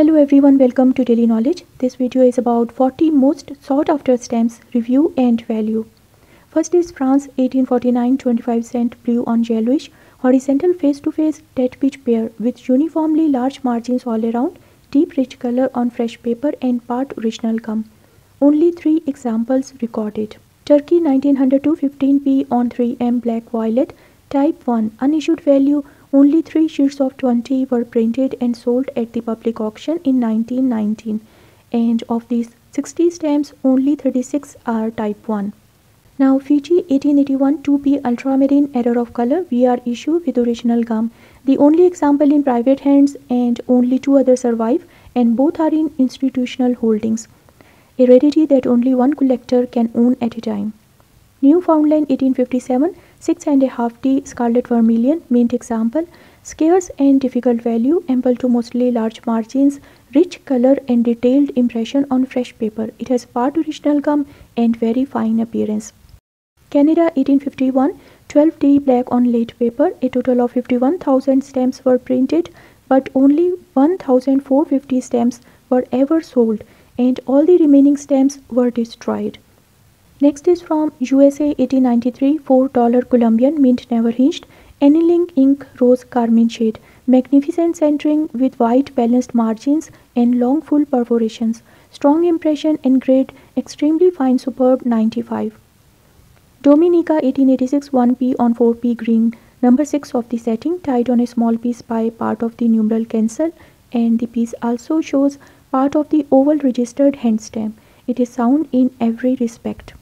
Hello everyone, welcome to Daily Knowledge. This video is about 40 most sought after stamps, review and value. First is France 1849 25 cent blue on yellowish horizontal face to face tête-bêche pair with uniformly large margins all around, deep rich color on fresh paper and part original gum. Only 3 examples recorded. Turkey 1902 15p on 3m black violet type 1 unissued value only 3 sheets of 20 were printed and sold at the public auction in 1919 and of these 60 stamps only 36 are type 1. Now Fiji 1881 2p ultramarine error of color VR issue with original gum. The only example in private hands and only two others survive and both are in institutional holdings. A rarity that only one collector can own at a time. Newfoundland 1857 6 and a half D scarlet vermilion mint example scarce and difficult value ample to mostly large margins rich color and detailed impression on fresh paper. It has part original gum and very fine appearance. Canada 1851 12D black on laid paper. A total of 51,000 stamps were printed but only 1,450 stamps were ever sold and all the remaining stamps were destroyed. Next is from USA 1893 $4 Columbian mint never hinged annealing ink rose carmine shade. Magnificent centering with white balanced margins and long full perforations. Strong impression and grade extremely fine superb 95 Dominica 1886 1p on 4p green. Number 6 of the setting tied on a small piece by part of the numeral cancel. And the piece also shows part of the oval registered hand stamp. It is sound in every respect.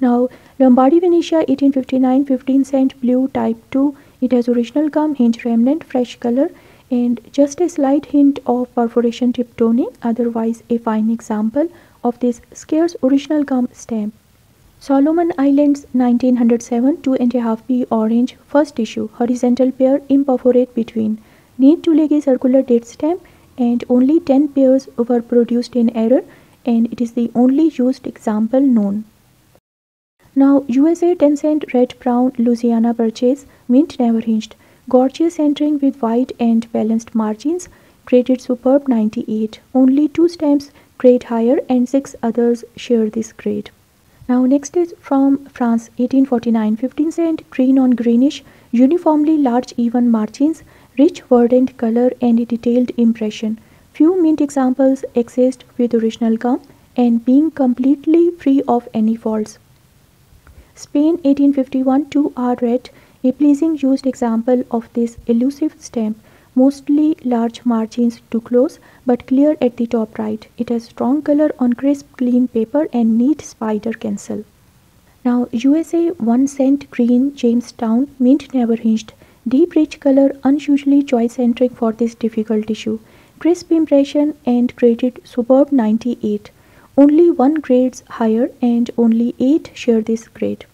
Now Lombardy Venetia 1859 15 cent blue type 2 it has original gum hinge remnant fresh color and just a slight hint of perforation tip toning otherwise a fine example of this scarce original gum stamp. Solomon Islands 1907 2.5p orange first issue horizontal pair imperforate between need Tulagi circular date stamp and only 10 pairs were produced in error and it is the only used example known. Now USA 10 cent red brown Louisiana purchase mint never hinged gorgeous centering with white and balanced margins graded superb 98 only two stamps grade higher and six others share this grade. Now next is from France 1849 15 cent green on greenish uniformly large even margins rich verdant color and a detailed impression. Few mint examples exist with original gum and being completely free of any faults. Spain 1851 2R red a pleasing used example of this elusive stamp mostly large margins to close but clear at the top right. It has strong color on crisp clean paper and neat spider cancel. Now USA 1 cent green Jamestown mint never hinged. Deep rich color unusually choice centric for this difficult issue. Crisp impression and graded superb 98. Only one grades higher and only 8 share this grade.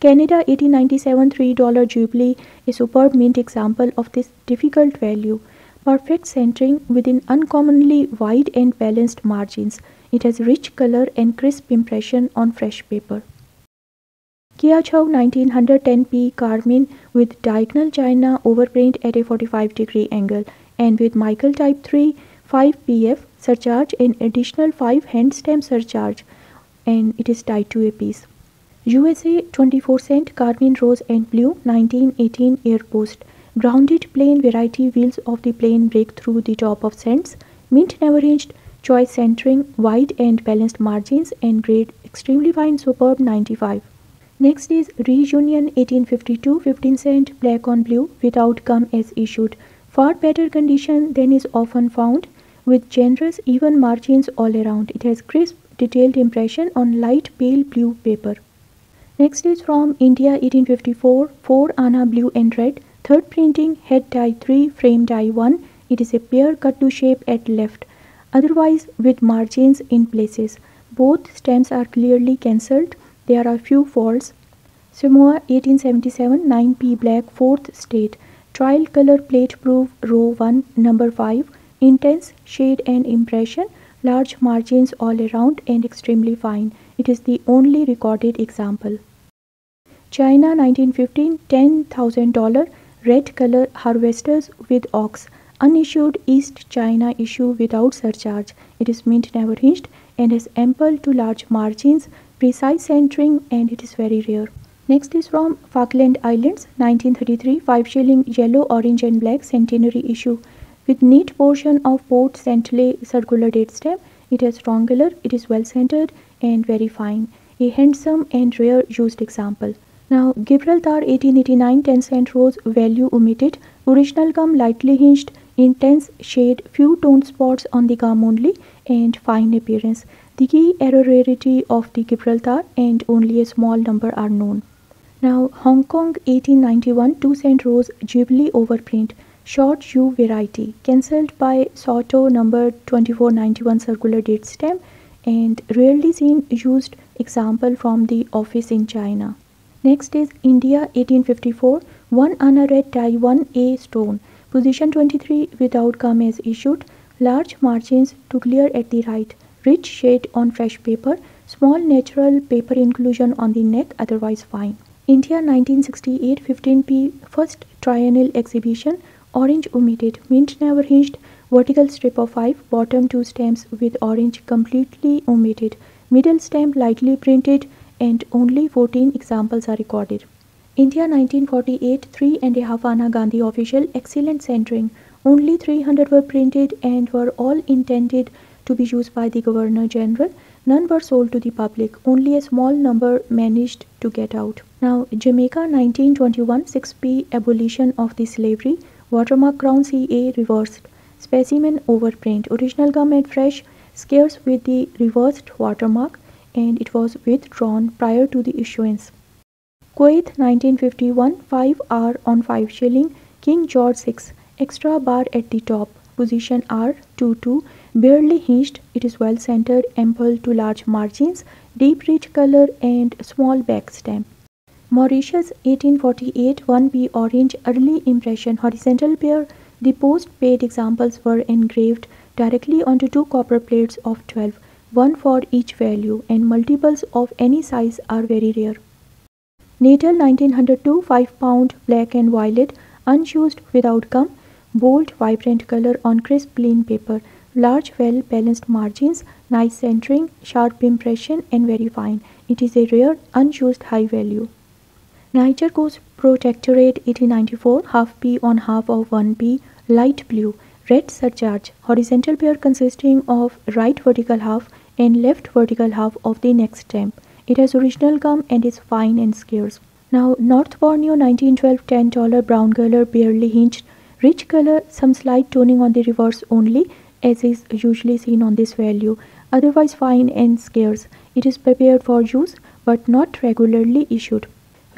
Canada 1897 $3 Jubilee, a superb mint example of this difficult value. Perfect centering within uncommonly wide and balanced margins. It has rich color and crisp impression on fresh paper. Kiautschou 1910p carmine with diagonal china overprint at a 45 degree angle and with Michel type 3 5 PF surcharge and additional 5 hand stamp surcharge and it is tied to a piece. USA 24 cent carmine rose and blue 1918 air post. Grounded plane variety wheels of the plane break through the top of cents. Mint never hinged choice centering wide and balanced margins and grade extremely fine superb 95 next is reunion 1852 15 cent black on blue without gum as issued. Far better condition than is often found with generous even margins all around. It has crisp detailed impression on light pale blue paper. Next is from India 1854 4 Anna blue and red. Third printing head die 3 frame die 1 it is a pair cut to shape at left. Otherwise with margins in places. Both stems are clearly cancelled. There are few faults. Samoa 1877 9p black 4th state. Trial color plate proof row 1 number 5 intense shade and impression large margins all around and extremely fine it is the only recorded example. China 1915 $10,000 red color harvesters with ox Unissued East China issue without surcharge. It is mint never hinged and has ample to large margins, precise centering and it is very rare. Next is from Falkland Islands 1933 5 shilling yellow, orange and black centenary issue with neat portion of Port Stanley circular date stamp. It has strong it is well centered and very fine. A handsome and rare used example. Now Gibraltar 1889 10 cent rose value omitted. Original gum lightly hinged, intense shade, few tone spots on the gum only and fine appearance. The key error rarity of the Gibraltar and only a small number are known. Now Hong Kong 1891 2 cent rose Jubilee overprint short U variety cancelled by Swatow number 2491 circular date stamp and rarely seen used example from the office in China. Next is India 1854 1 Anna red tie 1A stone. Position 23 without gum as issued. Large margins to clear at the right. Rich shade on fresh paper. Small natural paper inclusion on the neck otherwise fine. India 1968 15p first triennial exhibition orange omitted mint never hinged vertical strip of 5 bottom 2 stamps with orange completely omitted middle stamp lightly printed and only 14 examples are recorded. India 1948 3 and a half Anna Gandhi official excellent centering. Only 300 were printed and were all intended to be used by the Governor General. None were sold to the public. Only a small number managed to get out. Now, Jamaica 1921 6p abolition of the slavery. Watermark crown CA reversed. Specimen overprint. Original government fresh. Scarce with the reversed watermark and it was withdrawn prior to the issuance. Kuwait 1951 5 R on 5 shilling King George 6 extra bar at the top position R 22 barely hinged it is well centered ample to large margins deep rich color and small back stamp. Mauritius 1848 1B orange early impression horizontal pair. The post paid examples were engraved directly onto two copper plates of 12 one for each value and multiples of any size are very rare. Natal 1902 5 pound black and violet unused without gum bold vibrant color on crisp clean paper large well balanced margins nice centering sharp impression and very fine. It is a rare unused high value Niger Coast Protectorate 1894 half p on half of 1p light blue red surcharge horizontal pair consisting of right vertical half and left vertical half of the next stamp. It has original gum and is fine and scarce. Now North Borneo 1912 10 dollar brown color barely hinged rich color some slight toning on the reverse only as is usually seen on this value otherwise fine and scarce. It is prepared for use but not regularly issued.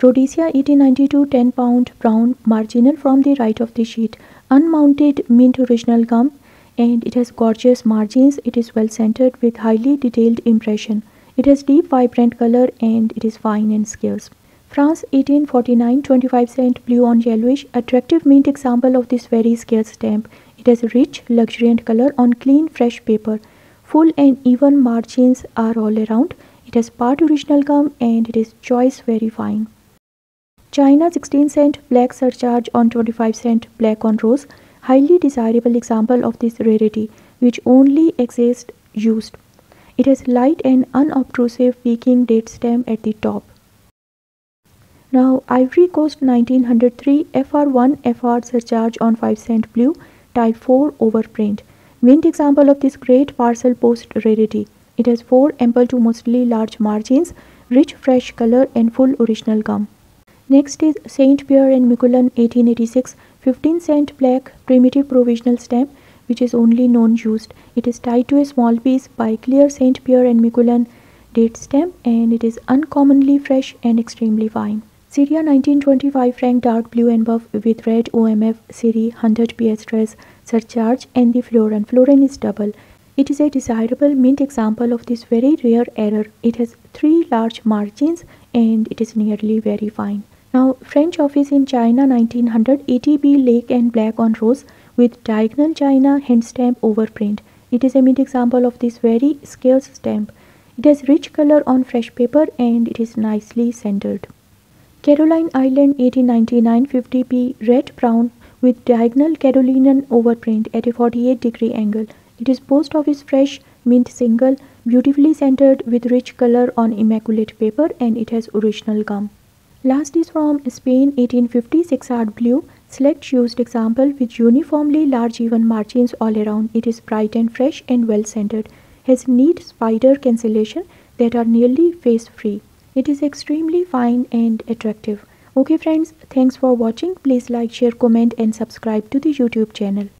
Rhodesia 1892 10 pound brown marginal from the right of the sheet unmounted mint original gum and it has gorgeous margins. It is well centered with highly detailed impression. It has deep vibrant color and it is fine and scarce. France 1849 25 cent blue on yellowish attractive mint example of this very scarce stamp. It has rich luxuriant color on clean fresh paper. Full and even margins are all around. It has part original gum and it is choice very fine. China 16 cent black surcharge on 25 cent black on rose highly desirable example of this rarity which only exists used. It has light and unobtrusive Peking date stamp at the top. Now Ivory Coast 1903 FR1 FR surcharge on 5 cent blue type 4 overprint. Mint example of this great parcel post rarity. It has 4 ample to mostly large margins, rich fresh color and full original gum. Next is Saint Pierre and Miquelon 1886 15 cent black primitive provisional stamp which is only known used. It is tied to a small piece by clear Saint Pierre and Miquelon date stamp and it is uncommonly fresh and extremely fine. Syria 1925 franc dark blue and buff with red OMF Syrie 100 piastres surcharge and the florin. Florin is double. It is a desirable mint example of this very rare error. It has three large margins and it is nearly very fine. Now, French office in China 1900 ATB Lake and Black on Rose with diagonal China hand stamp overprint. It is a mint example of this very scarce stamp. It has rich color on fresh paper and it is nicely centered. Caroline Island 1899 50p red brown with diagonal Karolinen overprint at a 48 degree angle. It is post office fresh mint single, beautifully centered with rich color on immaculate paper and it has original gum. Last is from Spain 1856 art blue. Select used example with uniformly large even margins all around. It is bright and fresh and well centered. Has neat spider cancellation that are nearly face free. It is extremely fine and attractive. Okay friends, thanks for watching. Please like, share, comment and subscribe to the YouTube channel.